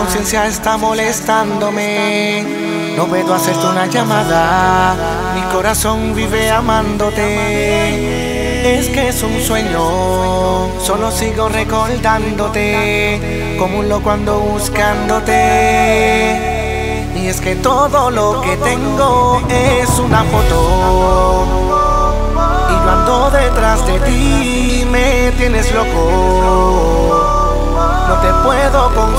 conciencia está molestándome. No puedo hacerte una llamada. Mi corazón vive amándote. Es que es un sueño. Solo sigo recordándote. Como un loco ando buscándote. Y es que todo lo que tengo es una foto. Y yo ando detrás de ti. Me tienes loco.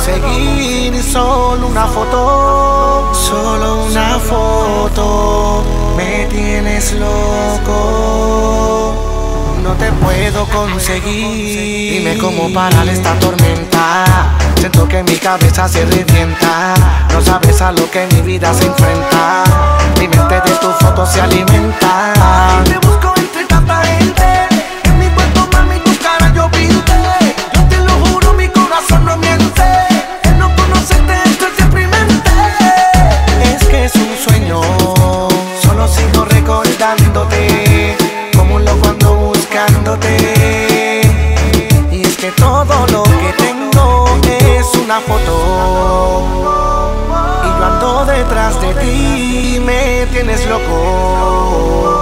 Conseguir solo una foto, solo una foto. Me tienes loco. No te puedo conseguir. Dime cómo parar esta tormenta. Siento que mi cabeza se revienta. No sabes a lo que mi vida se enfrenta. Mi mente de tu foto se alimenta. Una foto. Y yo ando detrás de ti, me tienes loco.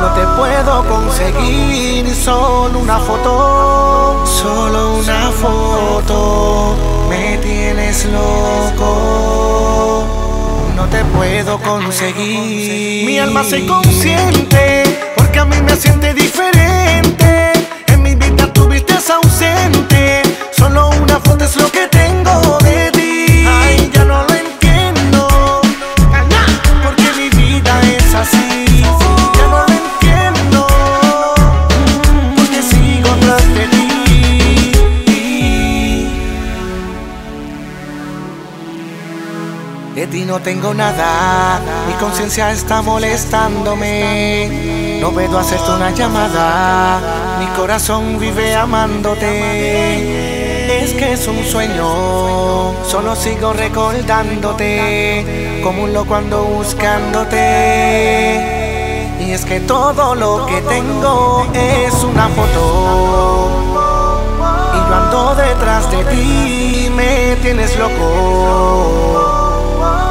No te puedo conseguir solo una foto, solo una foto. Me tienes loco. No te puedo conseguir. Mi alma se consciente, porque a mí me siente diferente. De ti no tengo nada, mi conciencia está molestándome. No puedo hacerte una llamada, mi corazón vive amándote. Es que es un sueño, solo sigo recordándote, como un loco ando buscándote. Y es que todo lo que tengo es una foto. Y yo ando detrás de ti, me tienes loco.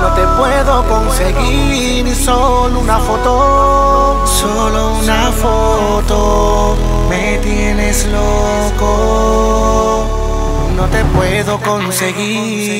No te puedo conseguir solo una foto, solo una foto. Me tienes loco. No te puedo conseguir.